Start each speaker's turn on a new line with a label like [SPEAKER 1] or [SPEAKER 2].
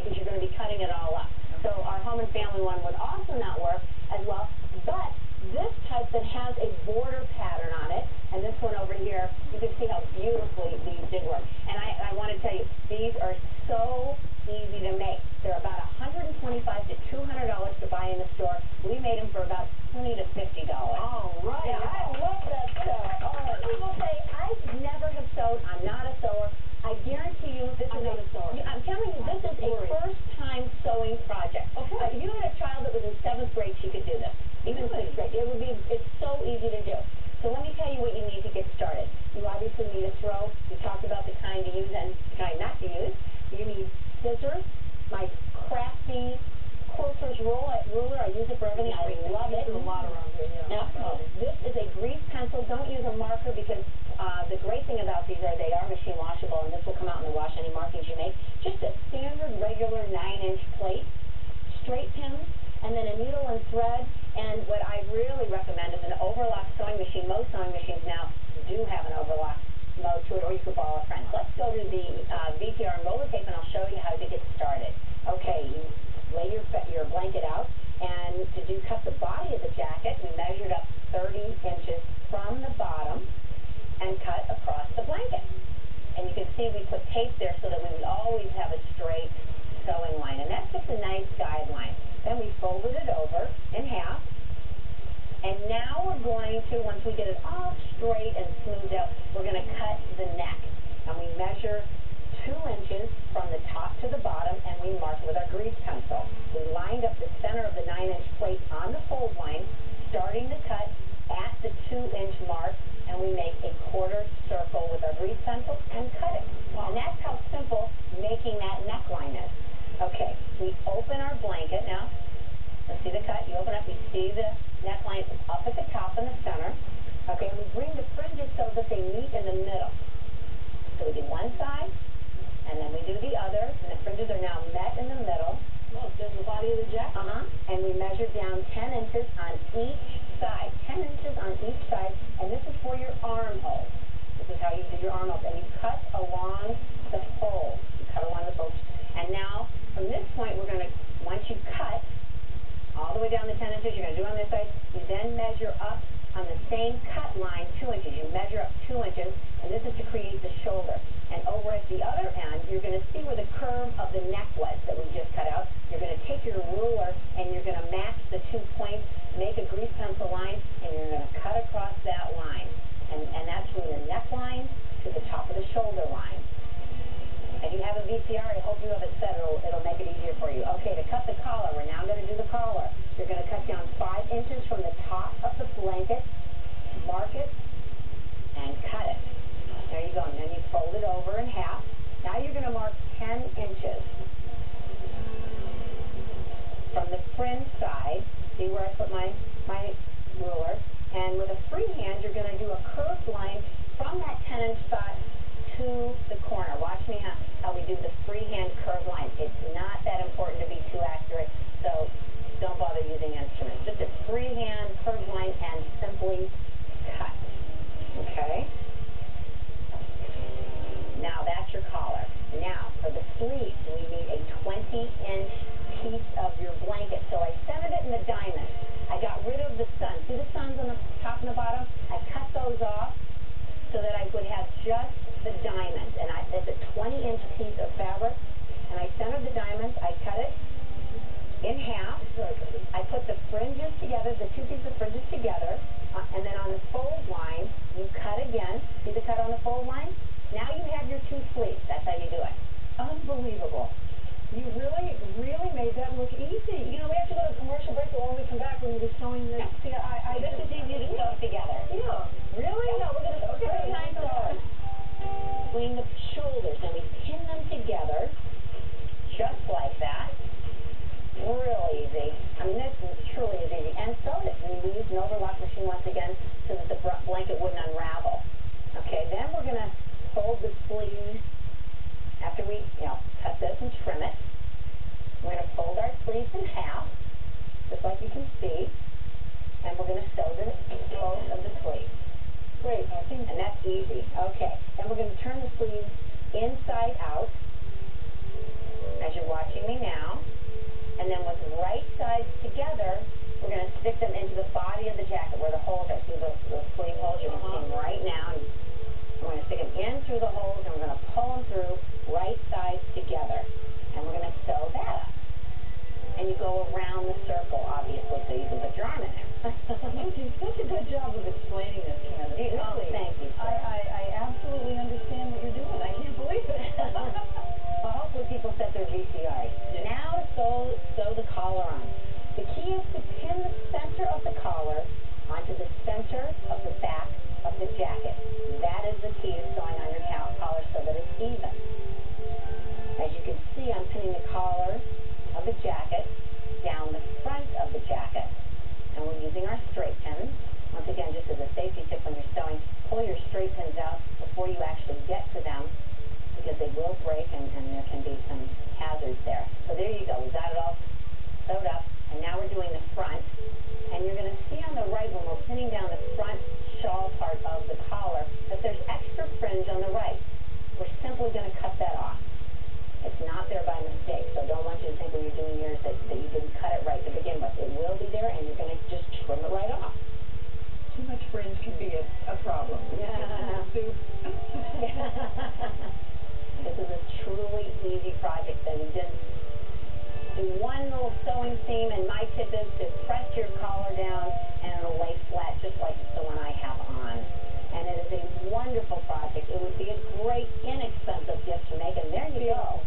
[SPEAKER 1] because you're going to be cutting it all up. So our home and family one would also not work as well, but this type that has a border pattern on it, and this one over here, you can see how beautifully these did work. And I, I want to tell you, these are so easy to make. They're about 125 to $200 to buy in the store. We made them for about 20 to $50.
[SPEAKER 2] All right.
[SPEAKER 1] Yeah.
[SPEAKER 2] I love that stuff. All right.
[SPEAKER 1] People say, I never have sewed. I'm not a sewer. I guarantee you, this
[SPEAKER 2] I'm
[SPEAKER 1] is
[SPEAKER 2] a sewer.
[SPEAKER 1] Yeah, I'm telling you, this is a
[SPEAKER 2] Worried.
[SPEAKER 1] First-time project.
[SPEAKER 2] Okay.
[SPEAKER 1] Uh, if you had a child that was in seventh grade, she could do this. Even
[SPEAKER 2] Really?
[SPEAKER 1] sixth grade. It would be. It's so easy to do. So let me tell you what you need to get started. You obviously need a throw. We talked about the kind to use and the kind not to use. You need scissors. My crafty roll, ruler. I use it for everything. I love it.
[SPEAKER 2] There's a lot around here. Yeah.
[SPEAKER 1] Yeah. This is a grease pencil. Don't use a marker because uh, the great thing about these are they are machine washable, and this will come out in the wash any markings you make. Just a standard, regular nine-inch plate, straight pins, and then a needle and thread. And what I really recommend is an overlock sewing machine. Most sewing machines now do have an overlock mode to it, or you could borrow a friend. Let's go to the uh, VTR and roller tape, and I'll show you how to get started. Okay, you lay your your blanket out, and to do cut the body of the jacket, we measured up 30 inches from the bottom and cut across the blanket. And you can see we put tape there so that we would always have a straight sewing line, and that's just a nice guideline. Then we folded it over in half, and now we're going to, once we get it all straight and smoothed out, we're going to cut the neck. And we measure two inches from the top to the bottom, and we mark with our grease pencil. We lined up the center of the nine-inch plate on the fold line, starting to cut at the two-inch mark, and we make a quarter circle with our grease pencil and cut it. And that's how simple making that neckline is. Okay, we open our blanket now. Let's see the cut. You open up, you see the neckline up at the top in the center. Okay, and we bring the fringes so that they meet in the middle. So we do one side, and then we do the other, and the fringes are now met in the middle.
[SPEAKER 2] Look, there's the body of the jacket.
[SPEAKER 1] Uh-huh. And we measure down 10 inches on each side. 10 inches on each side, and this is for your armhole. This is how you do your armhole. And you cut along the fold. You cut along the fold. And now, from this point, we're going to, once you cut all the way down the 10 inches, you're going to do on this side, you then measure up on the same cut line 2 inches. You measure up 2 inches, and this is to create the shoulder. And over at the other end, you're going to see where the curve of the neck was that we just cut out. You're going to take your ruler, and you're going to for you. Okay, to cut the collar, we're now going to do the collar. You're going to cut down 5 inches from the top of the blanket, mark it, and cut it. There you go. And then you fold it over in half. Now you're going to mark 10 inches from the fringe side. See where I put my, my ruler? And with a free hand, you're going to do a curved line from that 10 inch spot to the corner. Watch me we do the freehand curved line. It's not that important to be too accurate, so don't bother using instruments. Just a freehand curved line and simply cut. Okay? Now that's your collar. Now for the sleeves, we need a 20 inch piece of your blanket. So I centered it in the diamond. I got rid of the sun. See the suns on the top and the bottom? I cut those off so that I would have just the diamond. And I, it's a 20 inch piece of fabric. And I centered the diamonds. I cut it in half. I put the fringes together, the two pieces of fringes together. Uh, and then on the fold line, you cut again. See the cut on the fold line? Now you have your two sleeves. That's how you do it.
[SPEAKER 2] Unbelievable. You really, really made that look easy. You know, we have to go to commercial break, but when we come back, we're going to be sewing this. See, I, I
[SPEAKER 1] This is easy to sew together. You can see. And we're going to sew the both of the sleeves.
[SPEAKER 2] Great.
[SPEAKER 1] And that's easy. Okay. Then we're going to turn the sleeves inside out. as you're watching me now. And then with right sides together, we're gonna stick them into the body of the jacket where the holes are. See those, those sleeve holes? You're see them right now. And we're gonna stick them in through the holes and we're gonna pull them through right sides together. And we're gonna sew that up. And you go around the circle, obviously, so you can put your arm in there.
[SPEAKER 2] You do such a good job of explaining this, Candace,
[SPEAKER 1] oh,
[SPEAKER 2] really.
[SPEAKER 1] thank you,
[SPEAKER 2] I. I, I absolutely understand what you're doing, I can't believe it.
[SPEAKER 1] Well, hopefully people set their VCRs.
[SPEAKER 2] Yeah.
[SPEAKER 1] Now to sew, sew the collar on. The key is to pin the center of the collar onto the center our straight pins. Once again, just as a safety tip when you're sewing, pull your straight pins out before you actually get to them because they will break and, and there can be some hazards there. So there you go. We got it all sewed up. And now we're doing the front. And you're going to see on the right when we're pinning down the front shawl part of the collar that there's extra fringe on the right. We're simply going to cut that off. It's not there by mistake, so don't want you to think when you're doing yours that, that you didn't cut it right to begin with. It will be there, and you're going to just trim it right off.
[SPEAKER 2] Too much fringe can be a, a problem.
[SPEAKER 1] Yeah. This is a truly easy project that we did do one little sewing seam, and my tip is to press your collar down, and it'll lay flat just like the one I have on. And it is a wonderful project. It would be a great, inexpensive gift to make, and there you go.